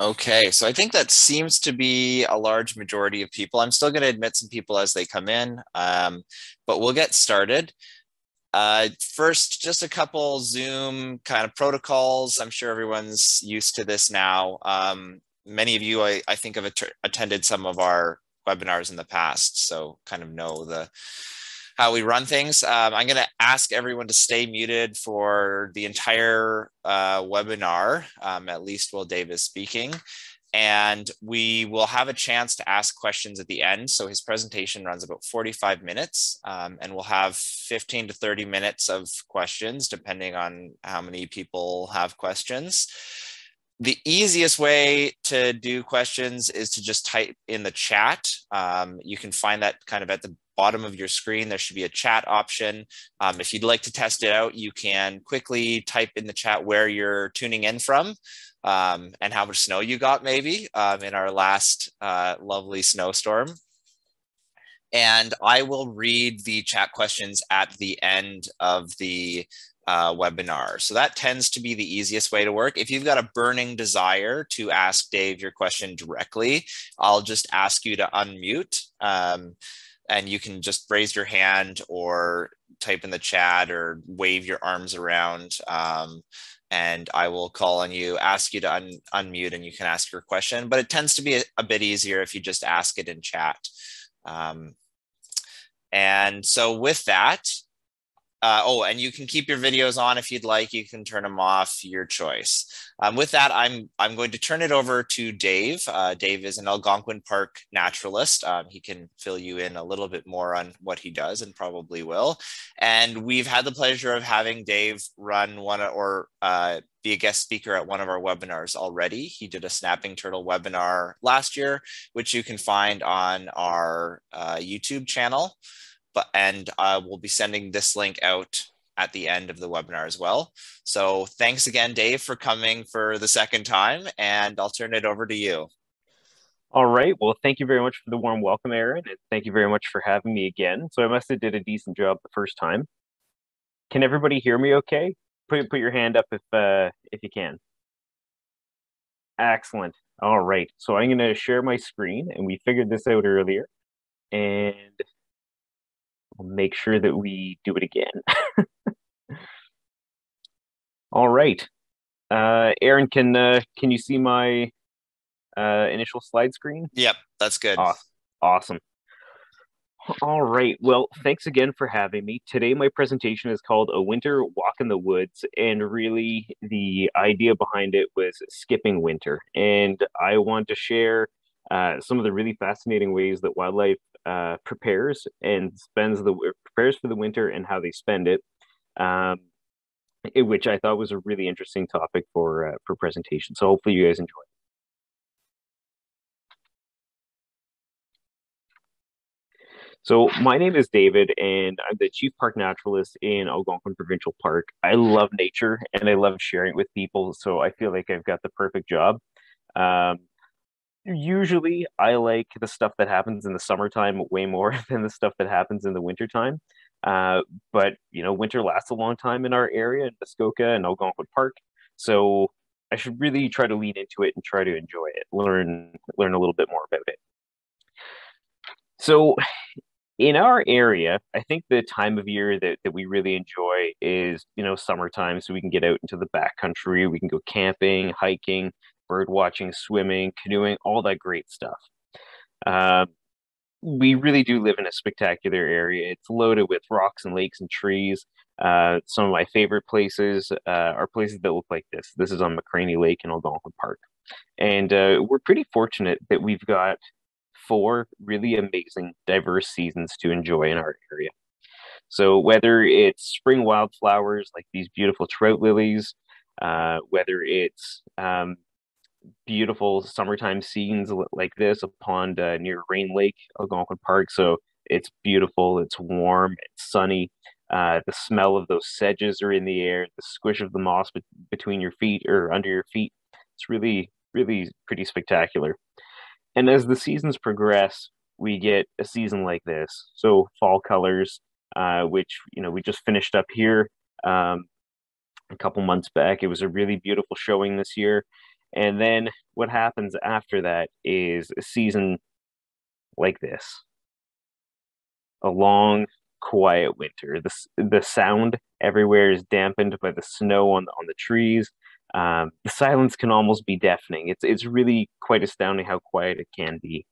Okay, so I think that seems to be a large majority of people. I'm still going to admit some people as they come in, um, but we'll get started. Uh, first, just a couple Zoom kind of protocols. I'm sure everyone's used to this now. Um, many of you, I, I think, have att- attended some of our webinars in the past, so kind of know the how we run things. Um, I'm going to ask everyone to stay muted for the entire uh, webinar, um, at least while Dave is speaking. And we will have a chance to ask questions at the end. So his presentation runs about 45 minutes, um, and we'll have 15 to 30 minutes of questions, depending on how many people have questions the easiest way to do questions is to just type in the chat. Um, you can find that kind of at the bottom of your screen, there should be a chat option. Um, if you'd like to test it out, you can quickly type in the chat where you're tuning in from um, and how much snow you got maybe um, in our last uh, lovely snowstorm. And I will read the chat questions at the end of the uh, webinar. So that tends to be the easiest way to work. If you've got a burning desire to ask Dave your question directly, I'll just ask you to unmute. Um, and you can just raise your hand or type in the chat or wave your arms around um, and I will call on you, ask you to un unmute and you can ask your question, but it tends to be a, a bit easier if you just ask it in chat. Um, and so with that, uh, oh, and you can keep your videos on if you'd like. You can turn them off, your choice. Um, with that, I'm I'm going to turn it over to Dave. Uh, Dave is an Algonquin Park naturalist. Um, he can fill you in a little bit more on what he does, and probably will. And we've had the pleasure of having Dave run one or uh, be a guest speaker at one of our webinars already. He did a snapping turtle webinar last year, which you can find on our uh, YouTube channel but and uh, we'll be sending this link out at the end of the webinar as well. So thanks again, Dave, for coming for the second time, and I'll turn it over to you. All right. Well, thank you very much for the warm welcome, Aaron, and thank you very much for having me again. So I must have did a decent job the first time. Can everybody hear me okay? Put put your hand up if uh, if you can. Excellent. All right. So I'm going to share my screen, and we figured this out earlier. And We'll make sure that we do it again. All right. Uh, Aaron, can uh, can you see my uh, initial slide screen? Yep, that's good. Awesome. awesome. All right. Well, thanks again for having me. Today, my presentation is called A Winter Walk in the Woods. And really, the idea behind it was skipping winter. And I want to share uh, some of the really fascinating ways that wildlife uh, prepares and spends the prepares for the winter and how they spend it, um, it, which I thought was a really interesting topic for uh, for presentation. So hopefully you guys enjoy. So my name is David, and I'm the chief park naturalist in Algonquin Provincial Park. I love nature and I love sharing it with people, so I feel like I've got the perfect job. Um, usually I like the stuff that happens in the summertime way more than the stuff that happens in the wintertime. Uh, but you know, winter lasts a long time in our area in Muskoka and Algonquin Park. So I should really try to lean into it and try to enjoy it, learn learn a little bit more about it. So in our area, I think the time of year that, that we really enjoy is, you know, summertime. So we can get out into the backcountry, we can go camping, hiking, bird watching, swimming, canoeing, all that great stuff. Uh, we really do live in a spectacular area. It's loaded with rocks and lakes and trees. Uh, some of my favorite places uh, are places that look like this. This is on McCraney Lake in Algonquin Park. And uh, we're pretty fortunate that we've got four really amazing, diverse seasons to enjoy in our area. So, whether it's spring wildflowers like these beautiful trout lilies, uh, whether it's um, beautiful summertime scenes like this, a pond uh, near Rain Lake, Algonquin Park. So it's beautiful, it's warm, it's sunny. Uh, the smell of those sedges are in the air, the squish of the moss be- between your feet or under your feet. It's really, really pretty spectacular. And as the seasons progress, we get a season like this. So fall colors, uh, which you know we just finished up here um, a couple months back. It was a really beautiful showing this year, And then what happens after that is a season like this a long, quiet winter. The, the sound everywhere is dampened by the snow on, on the trees. Um, the silence can almost be deafening. It's, it's really quite astounding how quiet it can be.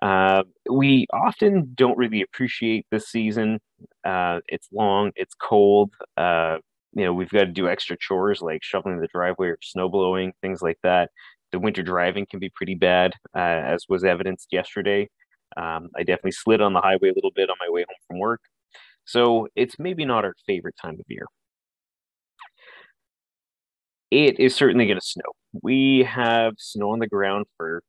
Uh, we often don't really appreciate this season. Uh, it's long, it's cold. Uh, you know, we've got to do extra chores like shoveling the driveway or snow blowing, things like that. The winter driving can be pretty bad, uh, as was evidenced yesterday. Um, I definitely slid on the highway a little bit on my way home from work. So it's maybe not our favorite time of year. It is certainly going to snow. We have snow on the ground for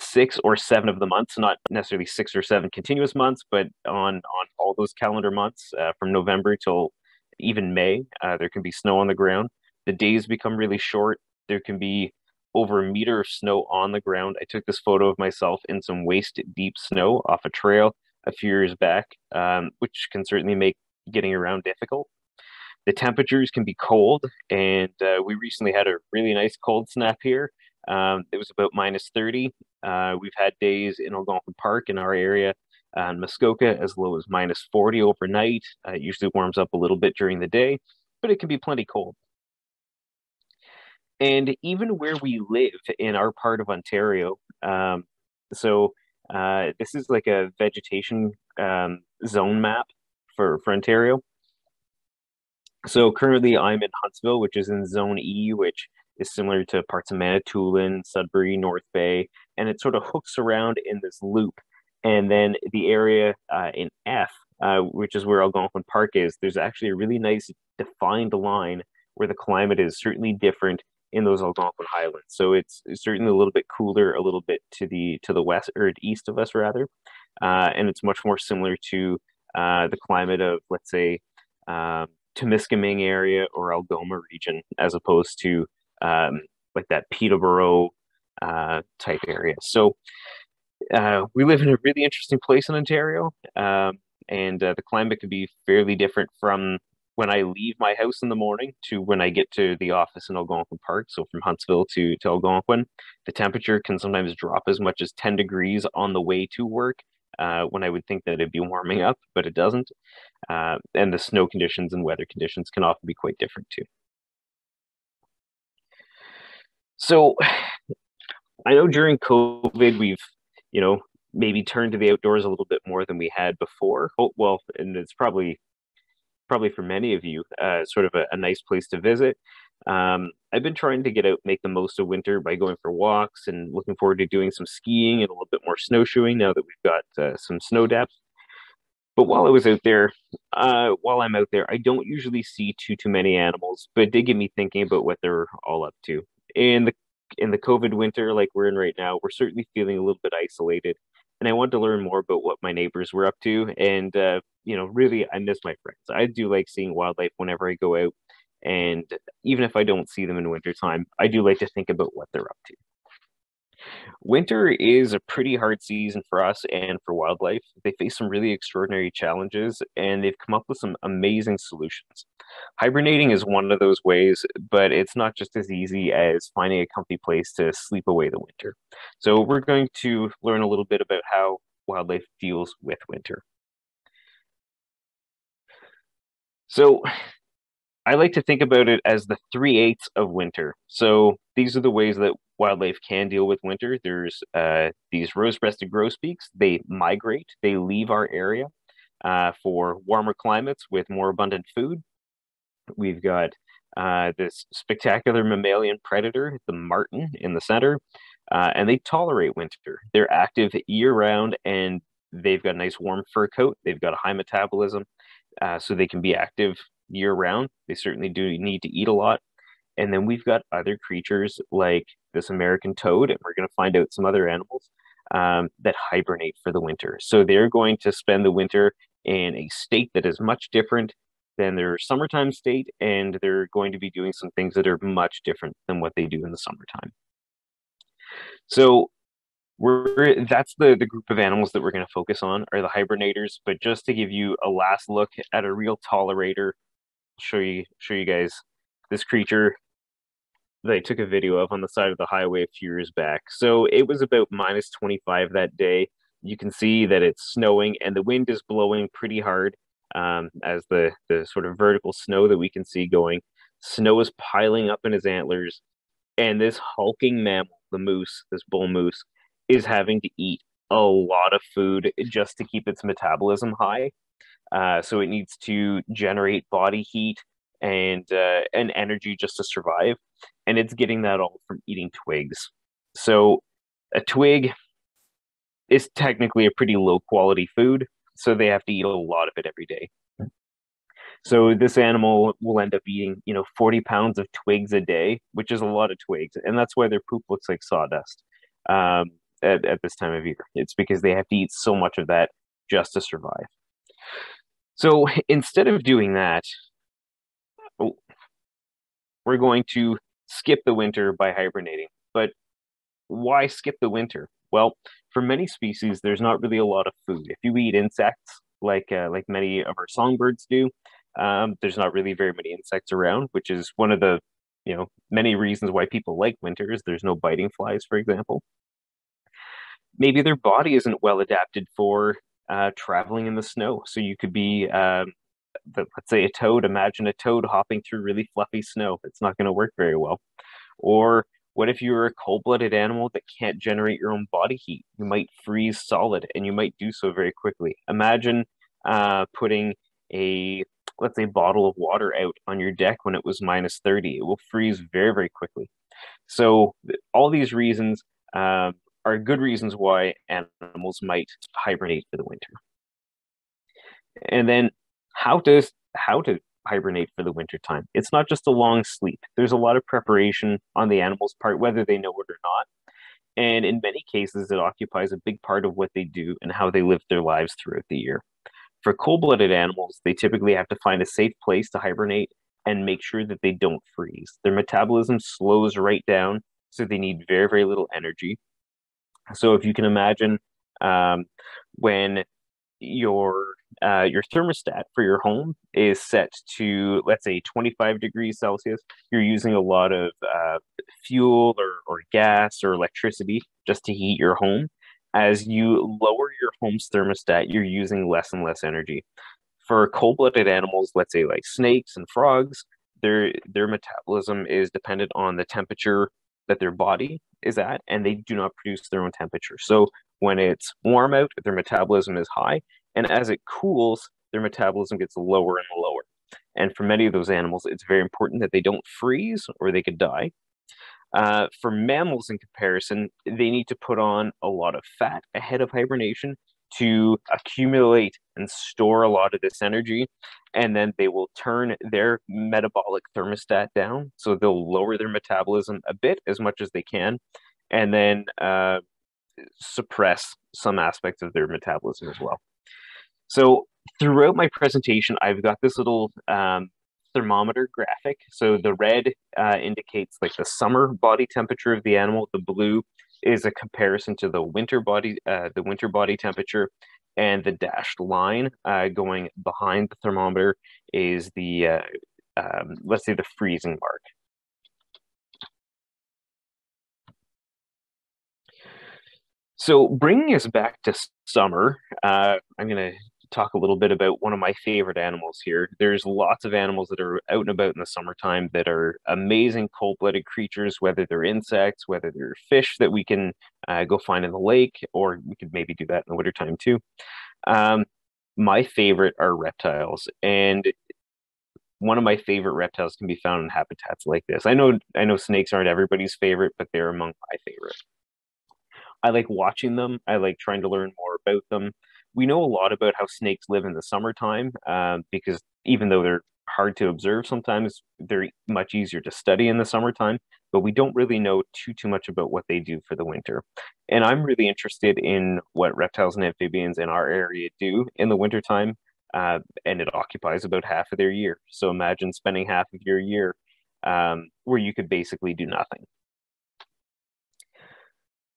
six or seven of the months, not necessarily six or seven continuous months, but on on all those calendar months uh, from November till even May, uh, there can be snow on the ground. The days become really short. There can be over a meter of snow on the ground. I took this photo of myself in some waist deep snow off a trail a few years back, um, which can certainly make getting around difficult. The temperatures can be cold, and uh, we recently had a really nice cold snap here. Um, it was about minus 30. Uh, we've had days in Algonquin Park in our area uh, Muskoka as low as minus 40 overnight. Uh, it usually warms up a little bit during the day, but it can be plenty cold. And even where we live in our part of Ontario, um, so uh, this is like a vegetation um, zone map for, for Ontario. So currently I'm in Huntsville, which is in Zone E, which is similar to parts of Manitoulin, Sudbury, North Bay, and it sort of hooks around in this loop and then the area uh, in F, uh, which is where Algonquin Park is, there's actually a really nice defined line where the climate is certainly different in those Algonquin Highlands. So it's, certainly a little bit cooler, a little bit to the to the west or east of us rather, uh, and it's much more similar to uh, the climate of let's say um, Temiskaming area or Algoma region, as opposed to um, like that Peterborough uh, type area. So uh, we live in a really interesting place in Ontario, um, and uh, the climate can be fairly different from when I leave my house in the morning to when I get to the office in Algonquin Park. So from Huntsville to, to Algonquin, the temperature can sometimes drop as much as 10 degrees on the way to work. Uh, when I would think that it'd be warming up, but it doesn't. Uh, and the snow conditions and weather conditions can often be quite different too. So I know during COVID, we've you know, maybe turn to the outdoors a little bit more than we had before. Oh, well, and it's probably probably for many of you, uh, sort of a, a, nice place to visit. Um, I've been trying to get out, make the most of winter by going for walks and looking forward to doing some skiing and a little bit more snowshoeing now that we've got uh, some snow depth. But while I was out there, uh, while I'm out there, I don't usually see too too many animals, but it did get me thinking about what they're all up to. And the in the COVID winter like we're in right now, we're certainly feeling a little bit isolated. And I wanted to learn more about what my neighbors were up to. And, uh, you know, really, I miss my friends. I do like seeing wildlife whenever I go out. And even if I don't see them in wintertime, I do like to think about what they're up to. Winter is a pretty hard season for us and for wildlife. They face some really extraordinary challenges and they've come up with some amazing solutions. Hibernating is one of those ways, but it's not just as easy as finding a comfy place to sleep away the winter. So, we're going to learn a little bit about how wildlife deals with winter. So, I like to think about it as the three eighths of winter. So these are the ways that wildlife can deal with winter. There's uh, these rose-breasted grosbeaks. They migrate. They leave our area uh, for warmer climates with more abundant food. We've got uh, this spectacular mammalian predator, the marten, in the center, uh, and they tolerate winter. They're active year-round, and they've got a nice warm fur coat. They've got a high metabolism, uh, so they can be active year round. They certainly do need to eat a lot. And then we've got other creatures like this American toad, and we're going to find out some other animals um, that hibernate for the winter. So they're going to spend the winter in a state that is much different than their summertime state, and they're going to be doing some things that are much different than what they do in the summertime. So we're that's the the group of animals that we're going to focus on are the hibernators. But just to give you a last look at a real tolerator show you show you guys this creature. that I took a video of on the side of the highway a few years back. So it was about minus 25 that day. You can see that it's snowing and the wind is blowing pretty hard um, as the, the sort of vertical snow that we can see going. Snow is piling up in his antlers, and this hulking mammal, the moose, this bull moose, is having to eat a lot of food just to keep its metabolism high. Uh, so it needs to generate body heat and uh, and energy just to survive, and it's getting that all from eating twigs. So a twig is technically a pretty low quality food, so they have to eat a lot of it every day. So this animal will end up eating, you know, 40 pounds of twigs a day, which is a lot of twigs, and that's why their poop looks like sawdust um, at, at this time of year. It's because they have to eat so much of that just to survive. So instead of doing that, we're going to skip the winter by hibernating. But why skip the winter? Well, for many species, there's not really a lot of food. If you eat insects, like uh, like many of our songbirds do, um, there's not really very many insects around, which is one of the you know many reasons why people like winters. There's no biting flies, for example. Maybe their body isn't well adapted for uh, traveling in the snow. So you could be, um, the, let's say, a toad. Imagine a toad hopping through really fluffy snow. It's not going to work very well. Or what if you're a cold blooded animal that can't generate your own body heat? You might freeze solid and you might do so very quickly. Imagine uh, putting a, let's say, bottle of water out on your deck when it was minus 30. It will freeze very, very quickly. So, all these reasons um, are good reasons why animals might hibernate for the winter. And then how does how to hibernate for the winter time? It's not just a long sleep. There's a lot of preparation on the animal's part, whether they know it or not. And in many cases, it occupies a big part of what they do and how they live their lives throughout the year. For cold blooded animals, they typically have to find a safe place to hibernate and make sure that they don't freeze. Their metabolism slows right down, so they need very, very little energy. So if you can imagine um, when your uh, your thermostat for your home is set to let's say 25 degrees celsius you're using a lot of uh, fuel or, or gas or electricity just to heat your home. As you lower your home's thermostat you're using less and less energy. For cold-blooded animals let's say like snakes and frogs their their metabolism is dependent on the temperature that their body is at, and they do not produce their own temperature. So when it's warm out, their metabolism is high, and as it cools, their metabolism gets lower and lower. And for many of those animals, it's very important that they don't freeze or they could die. Uh, for mammals, in comparison, they need to put on a lot of fat ahead of hibernation to accumulate and store a lot of this energy and then they will turn their metabolic thermostat down so they'll lower their metabolism a bit as much as they can and then uh, suppress some aspects of their metabolism as well. So throughout my presentation i've got this little um, thermometer graphic. So the red uh, indicates like the summer body temperature of the animal the blue is a comparison to the winter body uh, the winter body temperature and the dashed line uh, going behind the thermometer is the uh, um, let's say the freezing mark. So bringing us back to summer uh, i'm going to talk a little bit about one of my favorite animals here. There's lots of animals that are out and about in the summertime that are amazing cold blooded creatures, whether they're insects, whether they're fish that we can uh, go find in the lake, or we could maybe do that in the wintertime too. Um, my favorite are reptiles. And one of my favorite reptiles can be found in habitats like this. I know I know snakes aren't everybody's favorite, but they're among my favorite. I like watching them. I like trying to learn more about them we know a lot about how snakes live in the summertime uh, because even though they're hard to observe sometimes they're much easier to study in the summertime but we don't really know too too much about what they do for the winter. And i'm really interested in what reptiles and amphibians in our area do in the wintertime uh, and it occupies about half of their year. So imagine spending half of your year um, where you could basically do nothing.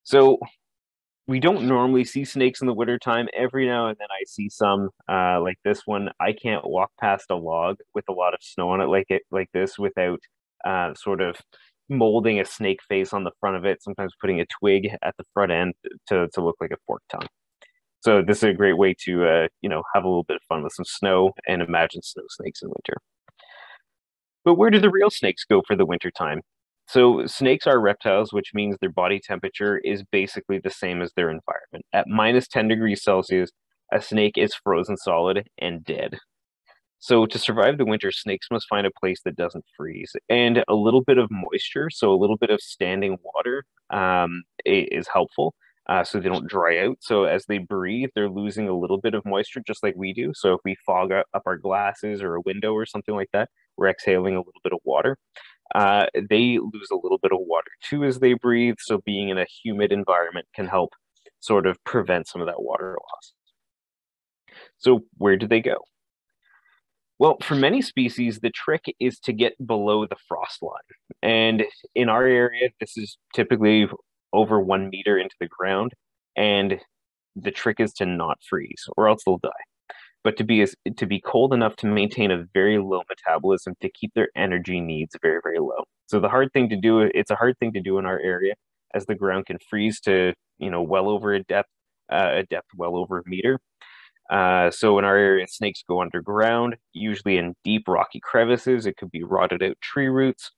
So we don't normally see snakes in the wintertime. Every now and then I see some uh, like this one. I can't walk past a log with a lot of snow on it like it like this without uh, sort of molding a snake face on the front of it, sometimes putting a twig at the front end to, to look like a fork tongue. So this is a great way to uh, you know have a little bit of fun with some snow and imagine snow snakes in winter. But where do the real snakes go for the winter time? So snakes are reptiles, which means their body temperature is basically the same as their environment. At minus 10 degrees Celsius, a snake is frozen solid and dead. So to survive the winter, snakes must find a place that doesn't freeze, and a little bit of moisture, so a little bit of standing water, um, is helpful. Uh, so they don't dry out. So as they breathe, they're losing a little bit of moisture, just like we do. So if we fog up our glasses or a window or something like that, we're exhaling a little bit of water. Uh, they lose a little bit of water too as they breathe. So being in a humid environment can help sort of prevent some of that water loss. So where do they go? Well, for many species, the trick is to get below the frost line. And in our area, this is typically over one meter into the ground. And the trick is to not freeze, or else they'll die. But to be as, to be cold enough to maintain a very low metabolism to keep their energy needs very very low. So the hard thing to do it's a hard thing to do in our area as the ground can freeze to you know well over a depth uh, a depth well over a meter uh, so in our area, snakes go underground, usually in deep rocky crevices. It could be rotted out tree roots.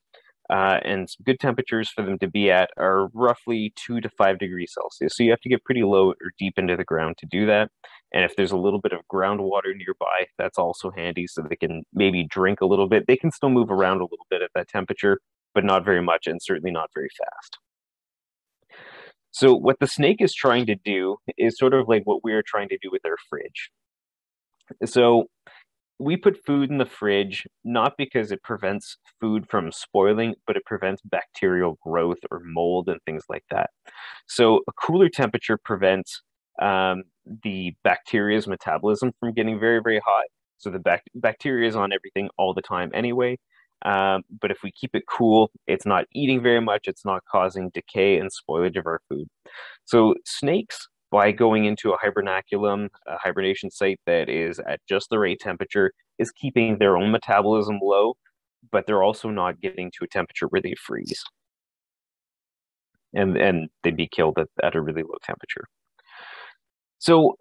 Uh, and some good temperatures for them to be at are roughly two to five degrees Celsius. So you have to get pretty low or deep into the ground to do that. And if there's a little bit of groundwater nearby, that's also handy so they can maybe drink a little bit. They can still move around a little bit at that temperature, but not very much and certainly not very fast. So what the snake is trying to do is sort of like what we are trying to do with our fridge. So we put food in the fridge not because it prevents food from spoiling, but it prevents bacterial growth or mold and things like that. So a cooler temperature prevents um, the bacteria's metabolism from getting very, very hot. So the bac- bacteria is on everything all the time anyway. Um, but if we keep it cool, it's not eating very much, it's not causing decay and spoilage of our food. So, snakes, by going into a hibernaculum, a hibernation site that is at just the right temperature, is keeping their own metabolism low, but they're also not getting to a temperature where they freeze. And, and they'd be killed at, at a really low temperature. So,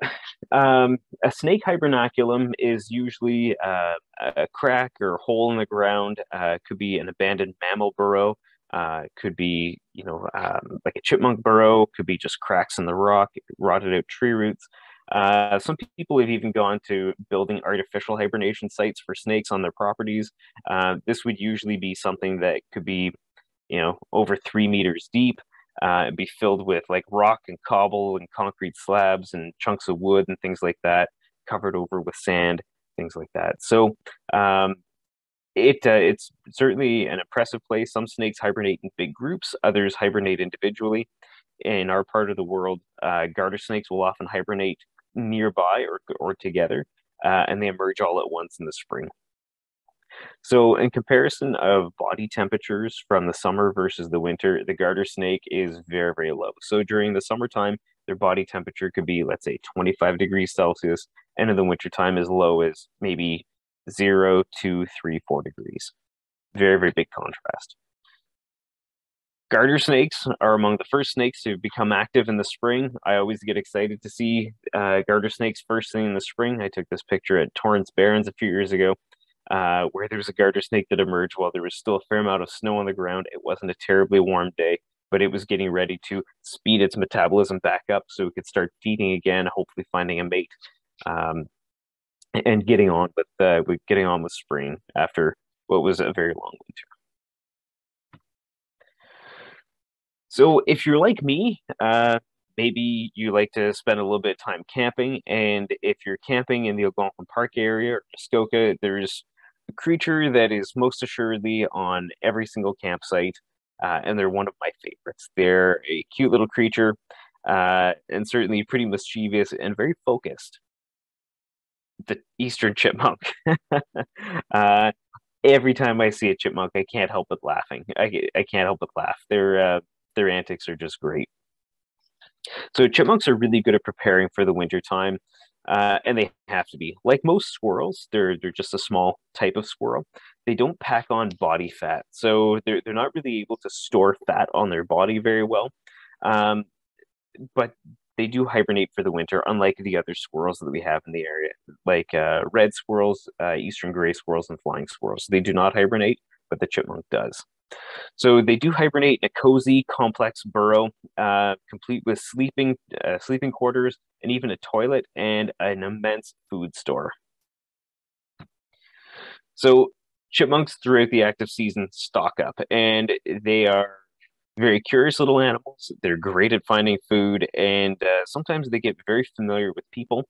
um, a snake hibernaculum is usually uh, a crack or a hole in the ground. Uh, could be an abandoned mammal burrow. Uh, could be, you know, um, like a chipmunk burrow. Could be just cracks in the rock, rotted out tree roots. Uh, some people have even gone to building artificial hibernation sites for snakes on their properties. Uh, this would usually be something that could be, you know, over three meters deep uh, be filled with like rock and cobble and concrete slabs and chunks of wood and things like that, covered over with sand, things like that. So um, it uh, it's certainly an impressive place. Some snakes hibernate in big groups, others hibernate individually. In our part of the world, uh, garter snakes will often hibernate nearby or or together, uh, and they emerge all at once in the spring. So, in comparison of body temperatures from the summer versus the winter, the garter snake is very, very low. So, during the summertime, their body temperature could be, let's say, 25 degrees Celsius, and in the wintertime, as low as maybe zero, two, three, four degrees. Very, very big contrast. Garter snakes are among the first snakes to become active in the spring. I always get excited to see uh, garter snakes first thing in the spring. I took this picture at Torrance Barrens a few years ago uh, where there was a garter snake that emerged while there was still a fair amount of snow on the ground. It wasn't a terribly warm day, but it was getting ready to speed its metabolism back up so it could start feeding again, hopefully finding a mate, um, and getting on with uh, with getting on with spring after what was a very long winter. So if you're like me, uh, maybe you like to spend a little bit of time camping, and if you're camping in the Algonquin Park area or Muskoka, there's a creature that is most assuredly on every single campsite, uh, and they're one of my favorites. They're a cute little creature, uh, and certainly pretty mischievous and very focused. The eastern chipmunk. uh, every time I see a chipmunk, I can't help but laughing. I, I can't help but laugh. Their uh, their antics are just great. So chipmunks are really good at preparing for the winter time. Uh, and they have to be like most squirrels. They're they're just a small type of squirrel. They don't pack on body fat, so they're they're not really able to store fat on their body very well. Um, but they do hibernate for the winter, unlike the other squirrels that we have in the area, like uh, red squirrels, uh, eastern gray squirrels, and flying squirrels. They do not hibernate, but the chipmunk does. So they do hibernate in a cozy, complex burrow, uh, complete with sleeping uh, sleeping quarters and even a toilet and an immense food store. So chipmunks throughout the active season stock up, and they are very curious little animals. They're great at finding food, and uh, sometimes they get very familiar with people,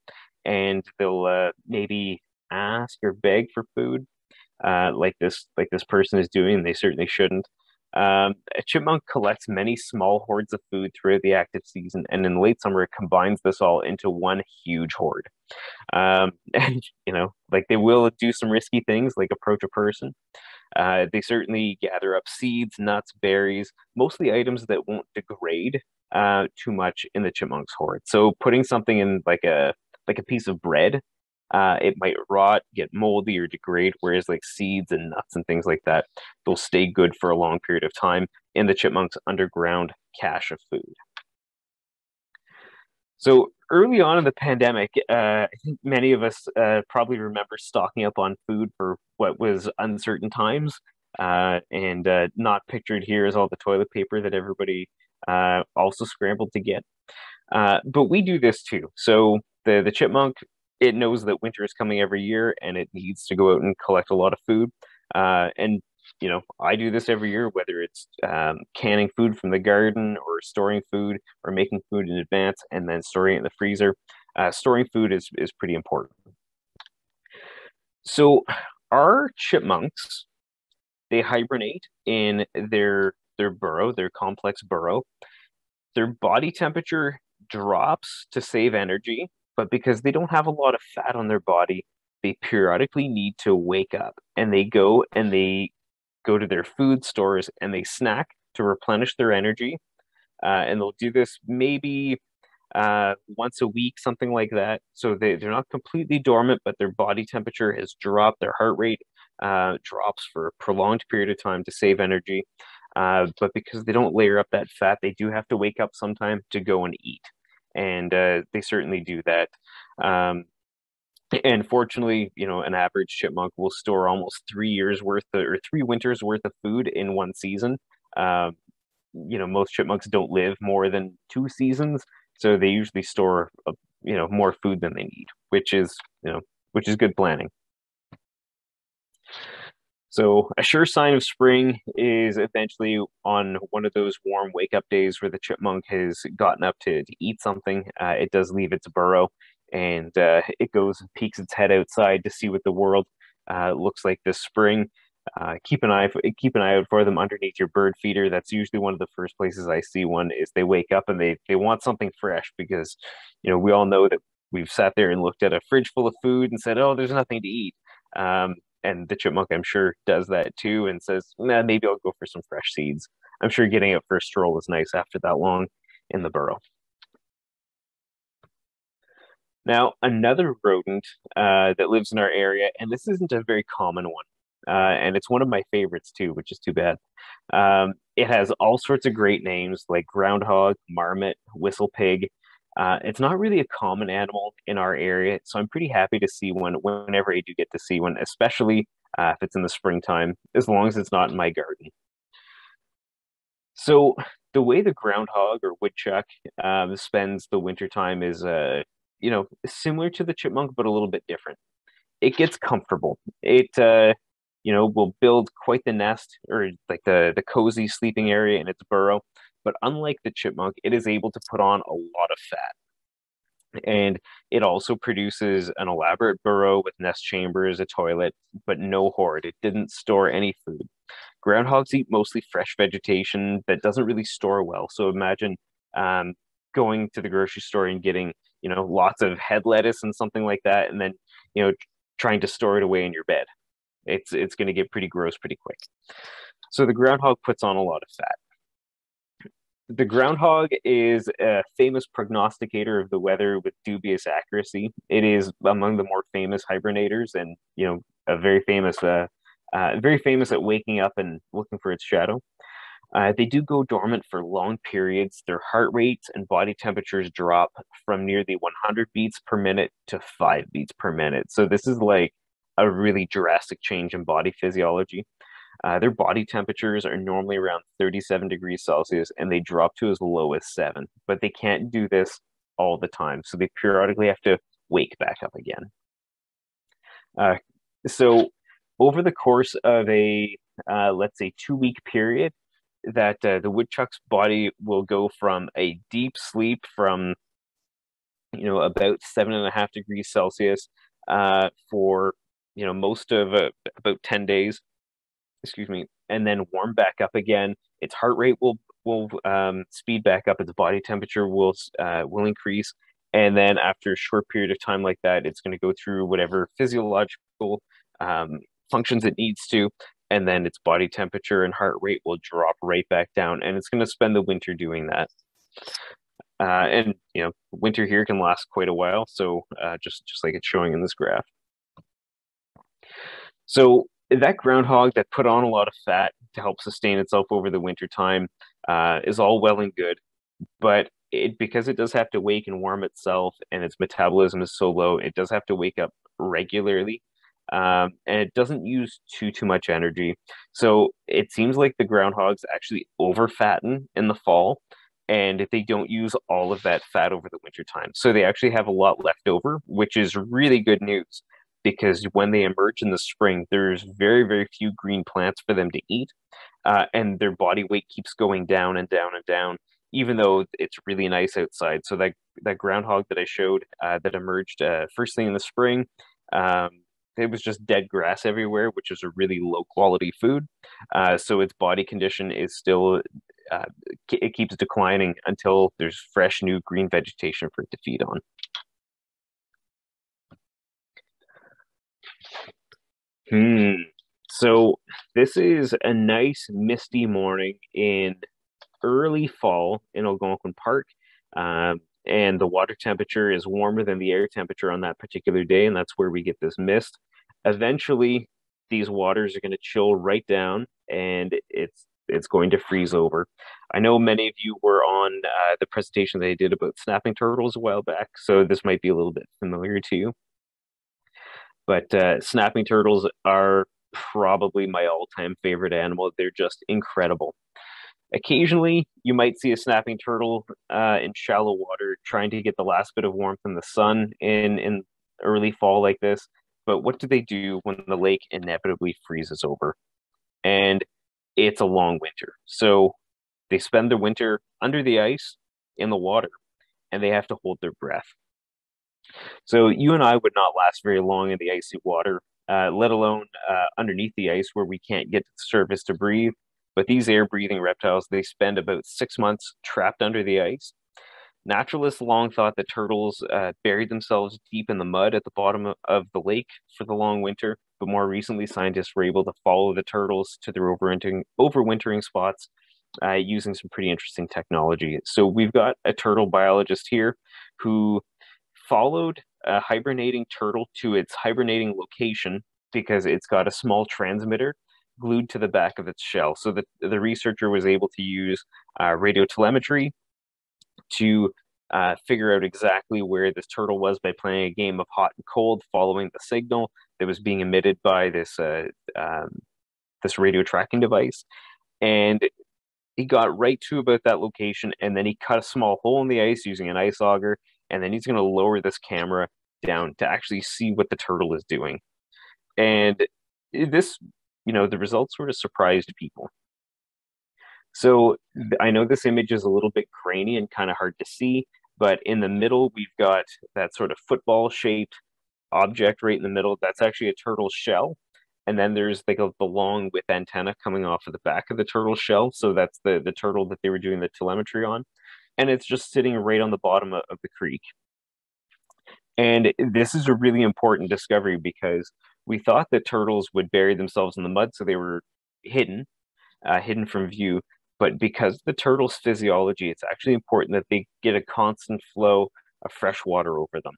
and they'll uh, maybe ask or beg for food, uh, like this like this person is doing. They certainly shouldn't. Um, a chipmunk collects many small hoards of food throughout the active season, and in late summer, it combines this all into one huge hoard. Um, and you know, like they will do some risky things, like approach a person. Uh, they certainly gather up seeds, nuts, berries, mostly items that won't degrade uh, too much in the chipmunk's hoard. So putting something in like a like a piece of bread, uh, it might rot, get moldy, or degrade. Whereas like seeds and nuts and things like that, they'll stay good for a long period of time in the chipmunk's underground cache of food. So early on in the pandemic, uh, I think many of us uh, probably remember stocking up on food for what was uncertain times. Uh, and uh, not pictured here is all the toilet paper that everybody uh, also scrambled to get. Uh, but we do this too. So the the chipmunk, it knows that winter is coming every year, and it needs to go out and collect a lot of food. and you know, I do this every year, whether it's um, canning food from the garden or storing food or making food in advance and then storing it in the freezer. Uh, storing food is, is pretty important. So our chipmunks, they hibernate in their their burrow, their complex burrow. Their body temperature drops to save energy, but because they don't have a lot of fat on their body, they periodically need to wake up and they go and they go to their food stores and they snack to replenish their energy. Uh, and they'll do this maybe uh, once a week, something like that. So they, they're not completely dormant, but their body temperature has dropped, their heart rate uh, drops for a prolonged period of time to save energy. Uh, but because they don't layer up that fat, they do have to wake up sometime to go and eat. And uh, they certainly do that. Um, and fortunately, you know, an average chipmunk will store almost three years worth of, or three winters worth of food in one season. Um, you know, most chipmunks don't live more than two seasons, so they usually store, uh, you know, more food than they need, which is, you know, which is good planning. So a sure sign of spring is eventually on one of those warm wake up days where the chipmunk has gotten up to, to eat something. Uh, it does leave its burrow and uh, it goes and peeks its head outside to see what the world uh, looks like this spring. Uh, keep an eye keep an eye out for them underneath your bird feeder. That's usually one of the first places I see one. Is they wake up and they they want something fresh because you know we all know that we've sat there and looked at a fridge full of food and said, oh, there's nothing to eat. Um, and the chipmunk, I'm sure, does that too and says, nah, maybe I'll go for some fresh seeds. I'm sure getting out for a stroll is nice after that long in the burrow. Now, another rodent uh, that lives in our area, and this isn't a very common one, uh, and it's one of my favorites too, which is too bad. Um, it has all sorts of great names like groundhog, marmot, whistle pig. Uh, it's not really a common animal in our area, so I'm pretty happy to see one whenever I do get to see one, especially uh, if it's in the springtime, as long as it's not in my garden. So the way the groundhog or woodchuck um, spends the wintertime is uh, you know, similar to the chipmunk, but a little bit different. It gets comfortable. It, uh, you know, will build quite the nest or like the the cozy sleeping area in its burrow. But unlike the chipmunk, it is able to put on a lot of fat. And it also produces an elaborate burrow with nest chambers, a toilet, but no hoard. It didn't store any food. Groundhogs eat mostly fresh vegetation that doesn't really store well. So imagine um, going to the grocery store and getting you know lots of head lettuce and something like that and then you know trying to store it away in your bed it's it's going to get pretty gross pretty quick so the groundhog puts on a lot of fat the groundhog is a famous prognosticator of the weather with dubious accuracy. It is among the more famous hibernators, and you know, a very famous, uh, uh, very famous at waking up and looking for its shadow. Uh, they do go dormant for long periods. Their heart rates and body temperatures drop from nearly 100 beats per minute to five beats per minute. So this is like a really drastic change in body physiology. Uh, their body temperatures are normally around 37 degrees Celsius and they drop to as low as seven, but they can't do this all the time. So they periodically have to wake back up again. Uh, so over the course of a, uh, let's say, two week period, that uh, the woodchuck's body will go from a deep sleep from, you know, about seven and a half degrees Celsius uh, for, you know, most of uh, about 10 days excuse me, and then warm back up again. Its heart rate will will um, speed back up. Its body temperature will uh, will increase, and then after a short period of time like that, it's going to go through whatever physiological um, functions it needs to, and then its body temperature and heart rate will drop right back down, and it's going to spend the winter doing that. Uh, and you know, winter here can last quite a while. So uh, just just like it's showing in this graph. So that groundhog that put on a lot of fat to help sustain itself over the winter time uh, is all well and good, but it because it does have to wake and warm itself, and its metabolism is so low, it does have to wake up regularly, um, and it doesn't use too too much energy. So it seems like the groundhogs actually overfatten in the fall, and they don't use all of that fat over the winter time. So they actually have a lot left over, which is really good news because when they emerge in the spring, there's very, very few green plants for them to eat. Uh, and their body weight keeps going down and down and down, even though it's really nice outside. So that, that groundhog that I showed uh, that emerged uh, first thing in the spring, um, it was just dead grass everywhere, which is a really low quality food. Uh, so its body condition is still, uh, it keeps declining until there's fresh new green vegetation for it to feed on. Hmm. So this is a nice misty morning in early fall in Algonquin Park. Um, and the water temperature is warmer than the air temperature on that particular day, and that's where we get this mist. Eventually, these waters are going to chill right down, and it's it's going to freeze over. I know many of you were on uh, the presentation they did about snapping turtles a while back, so this might be a little bit familiar to you. But uh, snapping turtles are probably my all-time favorite animal. They're just incredible. Occasionally, you might see a snapping turtle uh, in shallow water trying to get the last bit of warmth from the sun in in early fall like this. But what do they do when the lake inevitably freezes over? And it's a long winter. So they spend their winter under the ice in the water and they have to hold their breath. So you and I would not last very long in the icy water, uh, let alone uh, underneath the ice where we can't get to the surface to breathe. But these air breathing reptiles, they spend about six months trapped under the ice. Naturalists long thought that turtles uh, buried themselves deep in the mud at the bottom of the lake for the long winter, but more recently, scientists were able to follow the turtles to their overwintering, overwintering spots uh, using some pretty interesting technology. So we've got a turtle biologist here who followed a hibernating turtle to its hibernating location because it's got a small transmitter glued to the back of its shell. So the, the researcher was able to use uh, radio telemetry to uh, figure out exactly where this turtle was by playing a game of hot and cold, following the signal that was being emitted by this uh, um, this radio tracking device. And he got right to about that location, and then he cut a small hole in the ice using an ice auger and then he's going to lower this camera down to actually see what the turtle is doing. And this, you know, the results sort of surprised people. So I know this image is a little bit grainy and kind of hard to see, but in the middle, we've got that sort of football shaped object right in the middle. That's actually a turtle shell. And then there's like the long with antenna coming off of the back of the turtle shell. So that's the, the turtle that they were doing the telemetry on and it's just sitting right on the bottom of, of the creek. And this is a really important discovery because we thought that turtles would bury themselves in the mud so they were hidden, uh, hidden from view. But because the turtle's physiology, it's actually important that they get a constant flow of fresh water over them.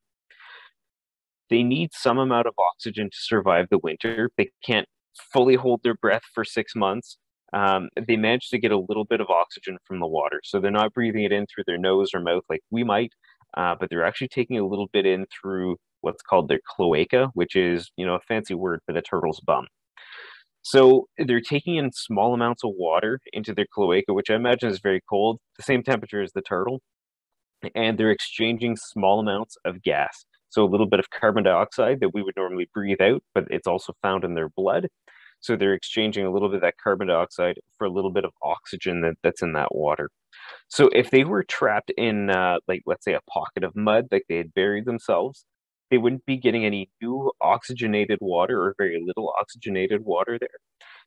They need some amount of oxygen to survive the winter. They can't fully hold their breath for six months. Um, they manage to get a little bit of oxygen from the water. So they're not breathing it in through their nose or mouth like we might, uh, but they're actually taking a little bit in through what's called their cloaca, which is, you know, a fancy word for the turtle's bum. So they're taking in small amounts of water into their cloaca, which I imagine is very cold, the same temperature as the turtle, and they're exchanging small amounts of gas. So a little bit of carbon dioxide that we would normally breathe out, but it's also found in their blood. So they're exchanging a little bit of that carbon dioxide for a little bit of oxygen that, that's in that water. So if they were trapped in, uh, like, let's say a pocket of mud, like they had buried themselves, they wouldn't be getting any new oxygenated water or very little oxygenated water there.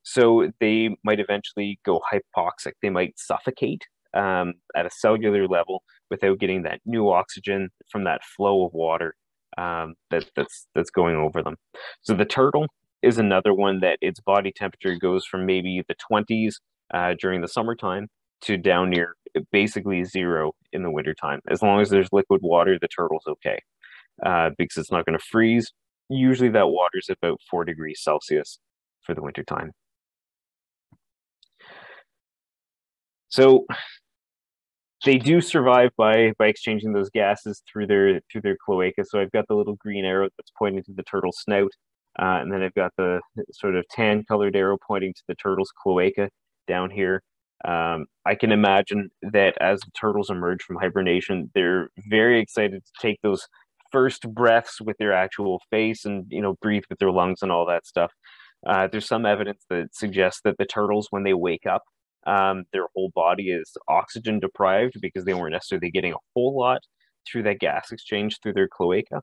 So they might eventually go hypoxic. They might suffocate um, at a cellular level without getting that new oxygen from that flow of water um, that, that's that's going over them. So the turtle is another one that its body temperature goes from maybe the 20s uh, during the summertime to down near basically zero in the wintertime. As long as there's liquid water, the turtle's okay uh, because it's not going to freeze. Usually that water is about four degrees Celsius for the wintertime. So they do survive by by exchanging those gases through their through their cloaca. So I've got the little green arrow that's pointing to the turtle's snout, uh, and then I've got the sort of tan colored arrow pointing to the turtle's cloaca down here. Um, I can imagine that as the turtles emerge from hibernation, they're very excited to take those first breaths with their actual face and you know breathe with their lungs and all that stuff. Uh, there's some evidence that suggests that the turtles, when they wake up, um, their whole body is oxygen deprived because they weren't necessarily getting a whole lot through that gas exchange through their cloaca.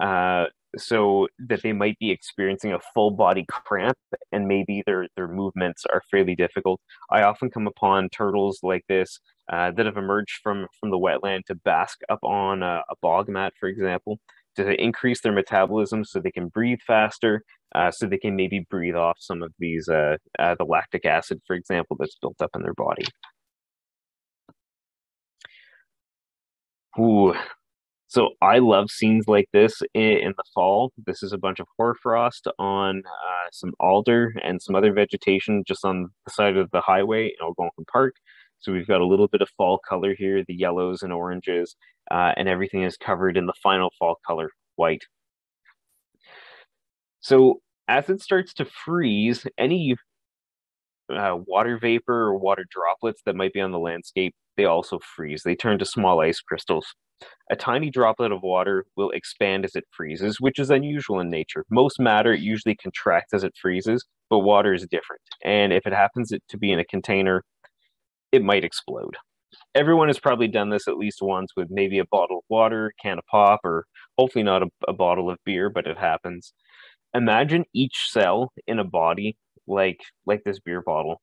Uh, so that they might be experiencing a full body cramp and maybe their their movements are fairly difficult. I often come upon turtles like this uh, that have emerged from from the wetland to bask up on a, a, bog mat, for example, to increase their metabolism so they can breathe faster, uh, so they can maybe breathe off some of these uh, uh the lactic acid, for example, that's built up in their body. Ooh, so I love scenes like this in, in, the fall. This is a bunch of hoarfrost on uh, some alder and some other vegetation just on the side of the highway in Algonquin Park. So we've got a little bit of fall color here, the yellows and oranges, uh, and everything is covered in the final fall color, white. So as it starts to freeze, any uh, water vapor or water droplets that might be on the landscape, they also freeze. They turn to small ice crystals. A tiny droplet of water will expand as it freezes, which is unusual in nature. Most matter usually contracts as it freezes, but water is different. And if it happens to be in a container, it might explode. Everyone has probably done this at least once with maybe a bottle of water, can of pop, or hopefully not a, a bottle of beer, but it happens. Imagine each cell in a body like like this beer bottle.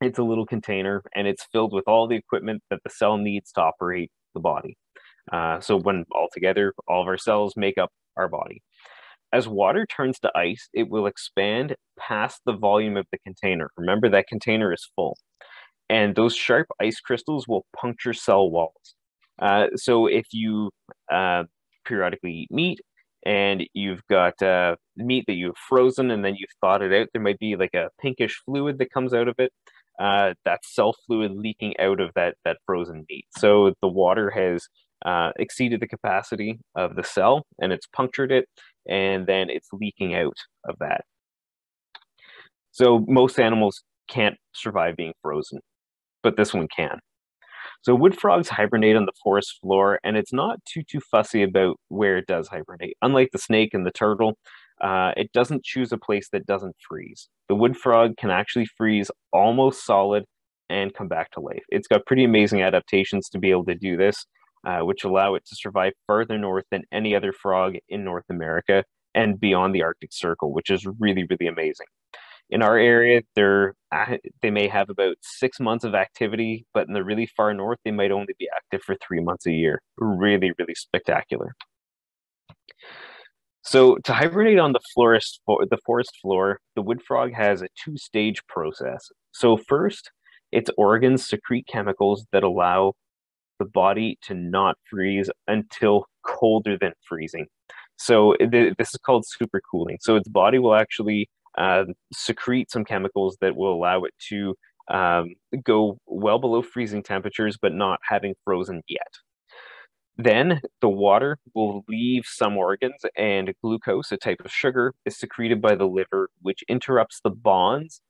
It's a little container and it's filled with all the equipment that the cell needs to operate the body. Uh, so when all together, all of our cells make up our body. As water turns to ice, it will expand past the volume of the container. Remember that container is full and those sharp ice crystals will puncture cell walls. Uh, so if you uh, periodically eat meat and you've got uh, meat that you've frozen and then you've thawed it out, there might be like a pinkish fluid that comes out of it. Uh, that cell fluid leaking out of that that frozen meat. So the water has uh, exceeded the capacity of the cell and it's punctured it, and then it's leaking out of that. So most animals can't survive being frozen but this one can. So wood frogs hibernate on the forest floor, and it's not too too fussy about where it does hibernate. Unlike the snake and the turtle, uh, it doesn't choose a place that doesn't freeze. The wood frog can actually freeze almost solid and come back to life. It's got pretty amazing adaptations to be able to do this, uh, which allow it to survive further north than any other frog in North America and beyond the Arctic Circle, which is really really amazing in our area they're they may have about six months of activity but in the really far north they might only be active for three months a year really really spectacular so to hibernate on the forest the forest floor the wood frog has a two stage process so first its organs secrete chemicals that allow the body to not freeze until colder than freezing. So th- this is called supercooling. So its body will actually uh, secrete some chemicals that will allow it to um, go well below freezing temperatures, but not having frozen yet. Then the water will leave some organs, and glucose, a type of sugar, is secreted by the liver, which interrupts the bonds